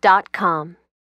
dot com.